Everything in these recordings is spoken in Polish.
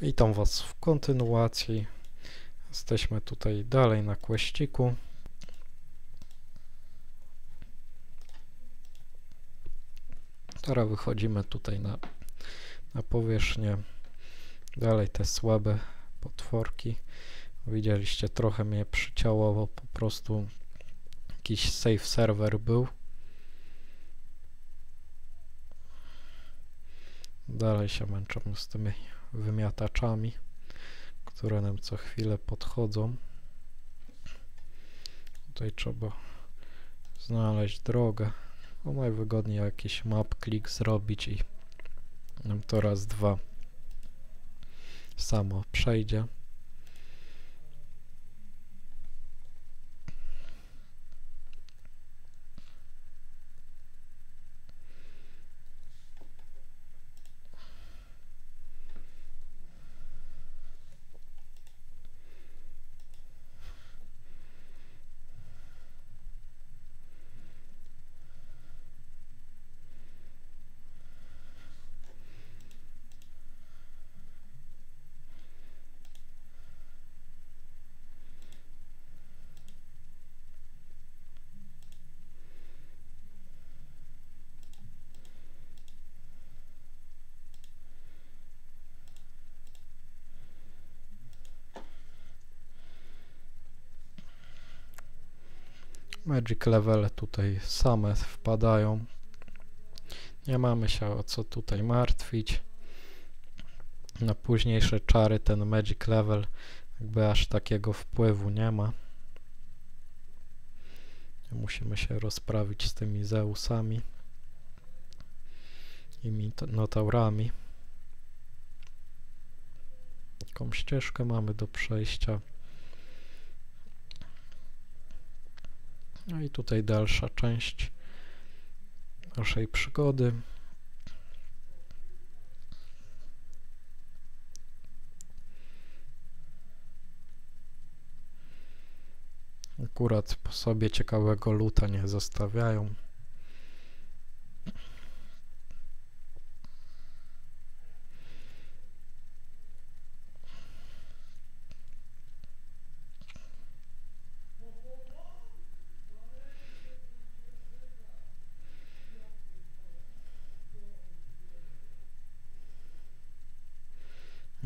Witam Was w kontynuacji. Jesteśmy tutaj dalej na kłeściku. Teraz wychodzimy tutaj na, na powierzchnię. Dalej te słabe potworki. Widzieliście, trochę mnie przyciałowo, po prostu jakiś safe server był. Dalej się męczymy z tymi wymiataczami, które nam co chwilę podchodzą. Tutaj trzeba znaleźć drogę. No najwygodniej jakiś map klik zrobić i nam to raz, dwa samo przejdzie. Magic levele tutaj same wpadają. Nie mamy się o co tutaj martwić. Na późniejsze czary ten Magic level jakby aż takiego wpływu nie ma. Musimy się rozprawić z tymi Zeusami i Minotaurami. Taką ścieżkę mamy do przejścia. No i tutaj dalsza część naszej przygody. Akurat po sobie ciekawego luta nie zostawiają.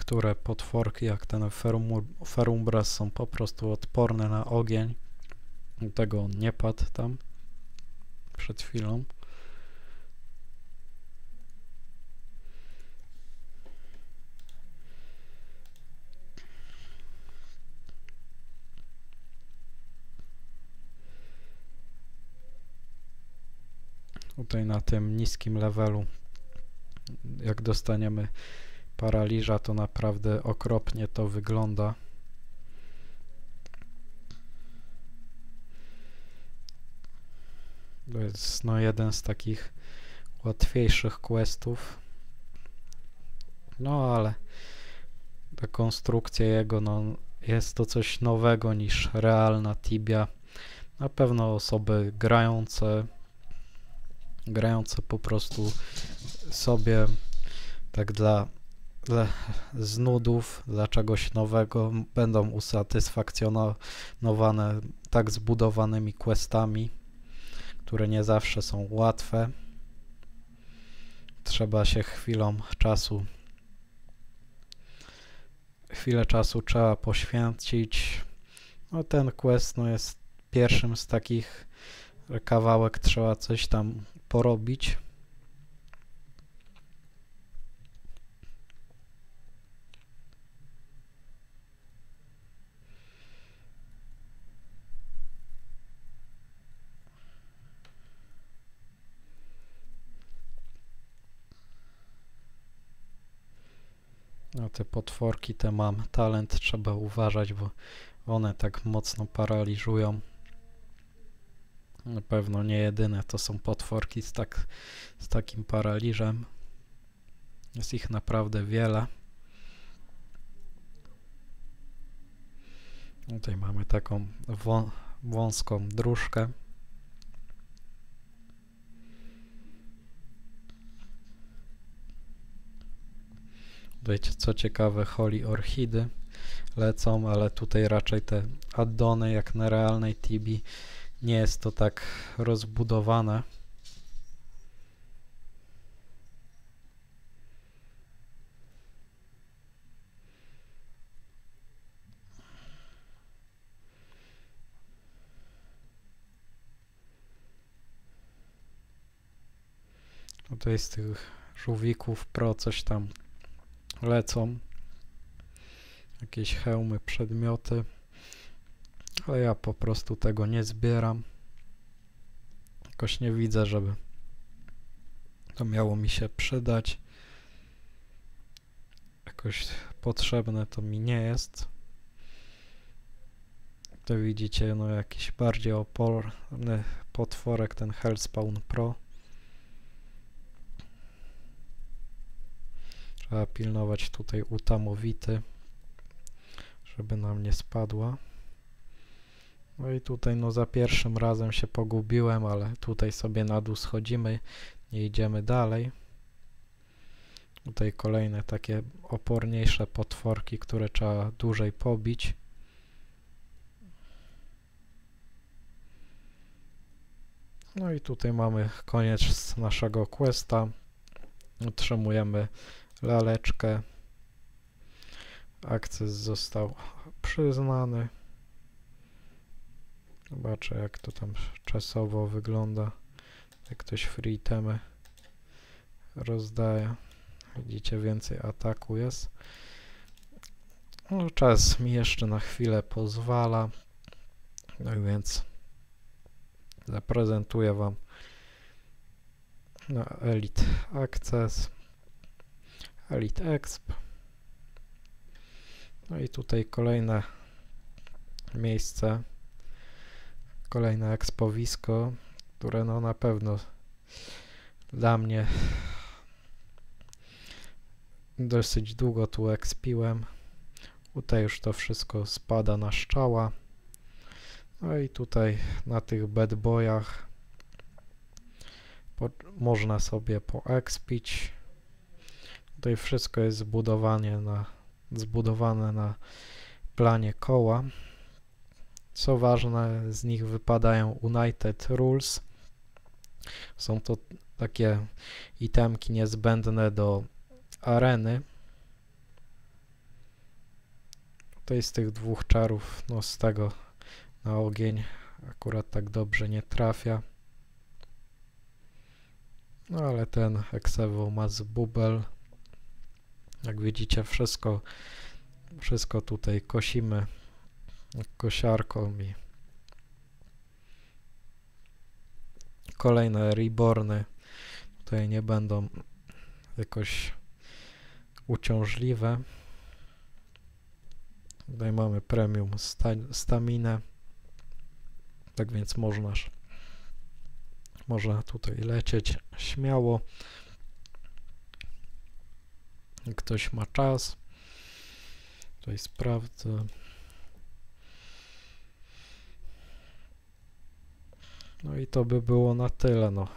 Niektóre potworki, jak ten Ferumbras, są po prostu odporne na ogień. Dlatego on nie padł tam przed chwilą. Tutaj na tym niskim levelu, jak dostaniemy paraliża, to naprawdę okropnie to wygląda. To jest no jeden z takich łatwiejszych questów. No ale ta konstrukcja jego, no jest to coś nowego niż realna Tibia. Na pewno osoby grające, grające po prostu sobie tak dla z nudów, dla czegoś nowego będą usatysfakcjonowane tak zbudowanymi questami, które nie zawsze są łatwe. Trzeba się chwilą czasu chwilę czasu trzeba poświęcić. No ten quest no, jest pierwszym z takich kawałek trzeba coś tam porobić. No te potworki te mam talent, trzeba uważać, bo one tak mocno paraliżują. Na pewno nie jedyne to są potworki z, tak, z takim paraliżem. Jest ich naprawdę wiele. Tutaj mamy taką wą wąską dróżkę. Tutaj co ciekawe Holy Orchidy lecą, ale tutaj raczej te addony jak na realnej Tibi nie jest to tak rozbudowane. Tutaj z tych żółwików pro coś tam lecą. Jakieś hełmy, przedmioty. Ale ja po prostu tego nie zbieram. Jakoś nie widzę, żeby to miało mi się przydać. Jakoś potrzebne to mi nie jest. To widzicie, no jakiś bardziej oporny potworek, ten Hellspawn Pro. Trzeba pilnować tutaj utamowity, żeby nam nie spadła. No i tutaj no za pierwszym razem się pogubiłem, ale tutaj sobie na dół schodzimy, nie idziemy dalej. Tutaj kolejne takie oporniejsze potworki, które trzeba dłużej pobić. No i tutaj mamy koniec naszego questa. Otrzymujemy laleczkę. Akces został przyznany. Zobaczę jak to tam czasowo wygląda. Jak ktoś free temy rozdaje. Widzicie, więcej ataku jest. No, czas mi jeszcze na chwilę pozwala. No więc zaprezentuję Wam na Elite Access. Elite Exp. No i tutaj kolejne miejsce, kolejne ekspowisko, które no na pewno dla mnie dosyć długo tu ekspiłem. Tutaj już to wszystko spada na szczała. No i tutaj na tych bad boyach można sobie poekspić. Tutaj wszystko jest zbudowanie na, zbudowane na planie koła. Co ważne, z nich wypadają United Rules. Są to takie itemki niezbędne do areny. Tutaj z tych dwóch czarów, no z tego na ogień akurat tak dobrze nie trafia. No ale ten Exevo ma z bubel jak widzicie, wszystko, wszystko tutaj kosimy kosiarką i kolejne reborny tutaj nie będą jakoś uciążliwe. Tutaj mamy premium sta staminę, tak więc można, można tutaj lecieć śmiało ktoś ma czas. Tutaj sprawdzę. No i to by było na tyle, no.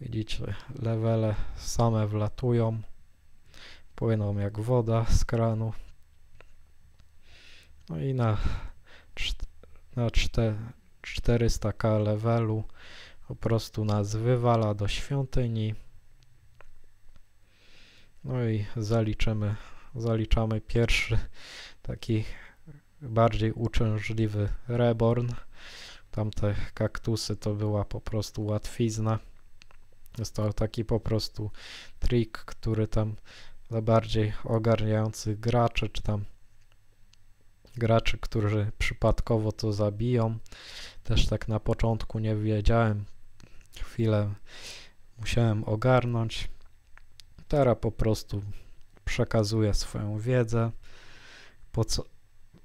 Widzicie, levele same wlatują. Płyną jak woda z kranu. No i na, na 400k levelu po prostu nas wywala do świątyni. No i zaliczymy, zaliczamy pierwszy taki bardziej uciążliwy reborn. Tamte kaktusy to była po prostu łatwizna. Jest to taki po prostu trik, który tam dla bardziej ogarniających graczy, czy tam graczy, którzy przypadkowo to zabiją. Też tak na początku nie wiedziałem. Chwilę musiałem ogarnąć. Teraz po prostu przekazuję swoją wiedzę. Po co,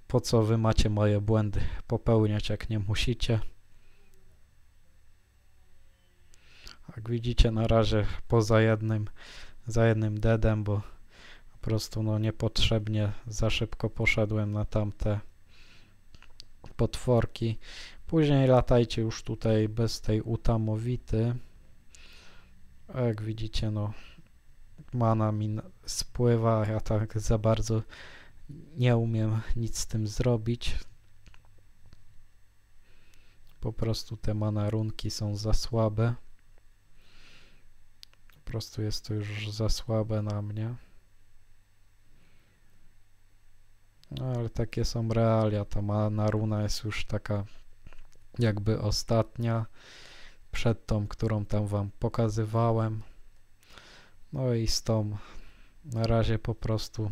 po co wy macie moje błędy popełniać, jak nie musicie. Jak widzicie, na razie poza jednym, za jednym deadem, bo po prostu no niepotrzebnie za szybko poszedłem na tamte potworki. Później latajcie już tutaj bez tej utamowity. A jak widzicie, no mana mi spływa, ja tak za bardzo nie umiem nic z tym zrobić. Po prostu te mana runki są za słabe. Po prostu jest to już za słabe na mnie. No ale takie są realia. Ta mana runa jest już taka jakby ostatnia przed tą, którą tam wam pokazywałem. No i z tą na razie po prostu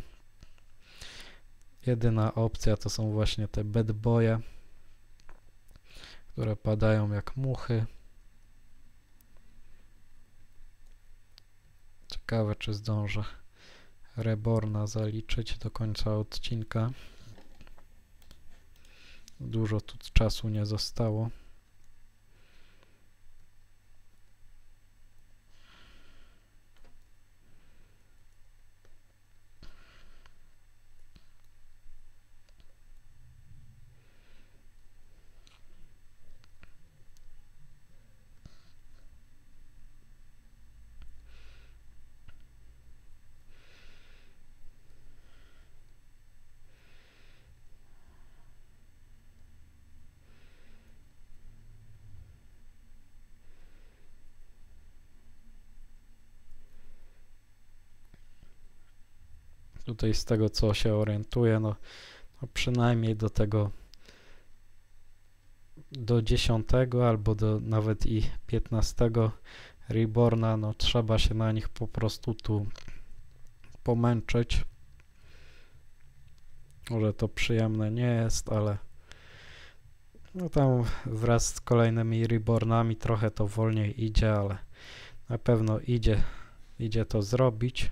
jedyna opcja to są właśnie te bad boye, które padają jak muchy. Ciekawe czy zdążę Reborna zaliczyć do końca odcinka. Dużo tu czasu nie zostało. Tutaj z tego co się orientuję, no, no przynajmniej do tego do 10 albo do nawet i 15 Reborna, no trzeba się na nich po prostu tu pomęczyć. Może to przyjemne nie jest, ale no tam wraz z kolejnymi Rebornami trochę to wolniej idzie, ale na pewno idzie, idzie to zrobić.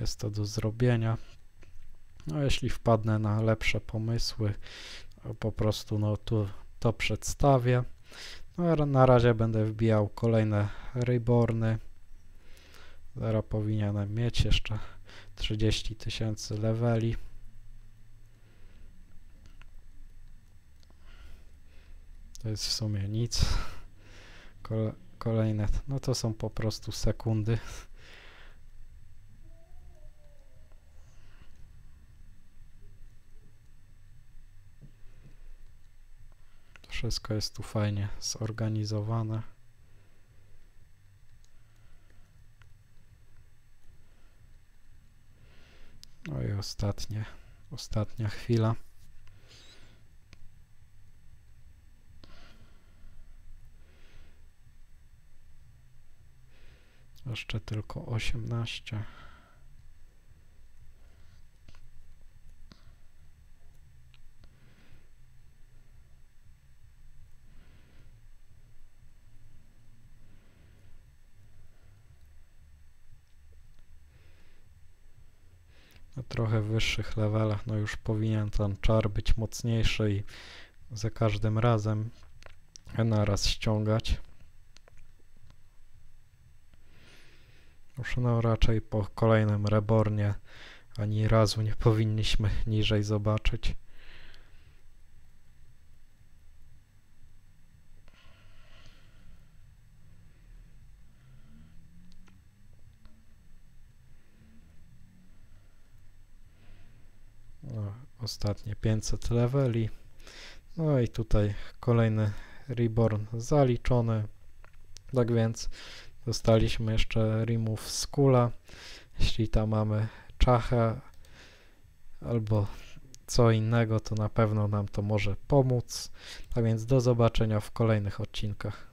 Jest to do zrobienia. No jeśli wpadnę na lepsze pomysły, po prostu no tu to przedstawię. No, na razie będę wbijał kolejne reborny. Zaraz powinienem mieć jeszcze 30 tysięcy leveli. To jest w sumie nic. Kole kolejne, no to są po prostu sekundy. Wszystko jest tu fajnie zorganizowane. No i ostatnie, ostatnia chwila. Jeszcze tylko 18. trochę wyższych levelach, no już powinien ten czar być mocniejszy i za każdym razem naraz ściągać. Już no raczej po kolejnym rebornie ani razu nie powinniśmy niżej zobaczyć. No, ostatnie 500 leveli. No i tutaj kolejny reborn zaliczony. Tak więc dostaliśmy jeszcze remove skula. Jeśli tam mamy czachę albo co innego, to na pewno nam to może pomóc. Tak więc do zobaczenia w kolejnych odcinkach.